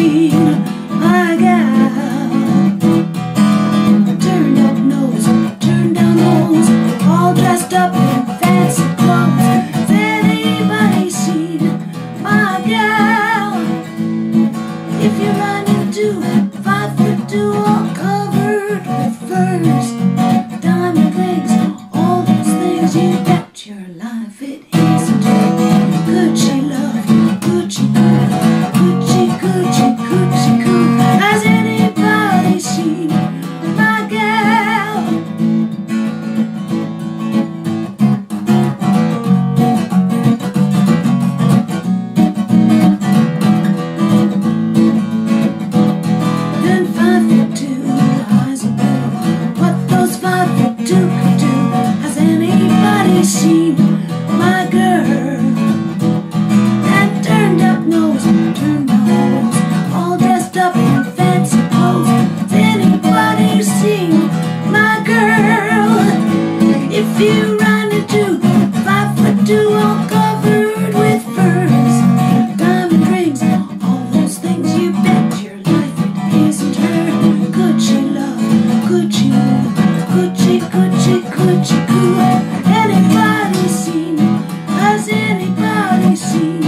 seen my gal? Turned up nose, turned down nose, all dressed up in fancy clothes. Has anybody seen my gal? If you run the my girl. And turned up nose, turned up nose, all dressed up in fancy clothes. Anybody seen my girl, if you ride. sim